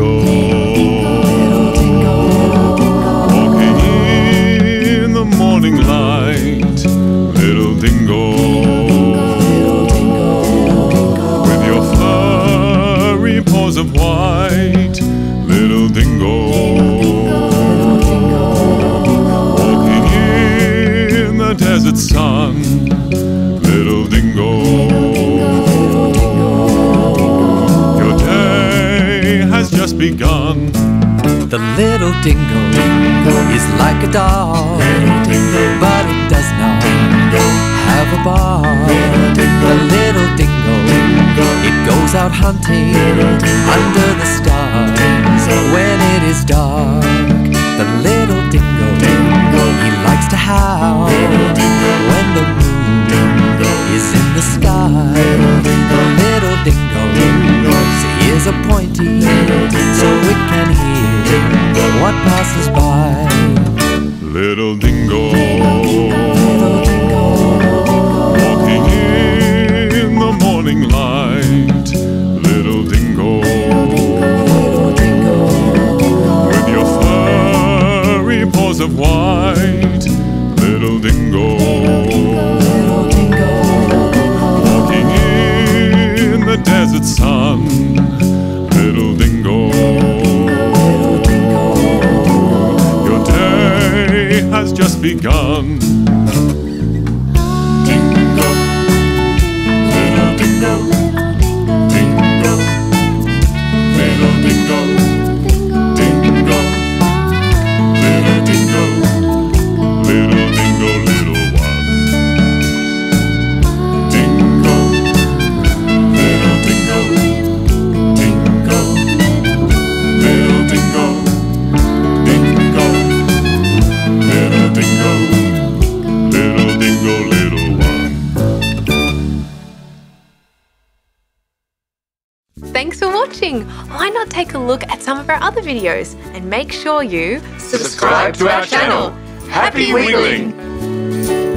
tingle. Walking in the morning light, little dingo, With your furry paws of white, little. Walking in the desert sun. Begun. The little dingo is like a dog, but it does not have a bar. The little dingo, it goes out hunting under the stars when it is dark. Passes by. Little dingo. Walking in the morning light, little dingo. With your furry paws of white, little dingo. Has just begun. Thanks for watching. Why not take a look at some of our other videos and make sure you Subscribe to our channel. Happy wiggling!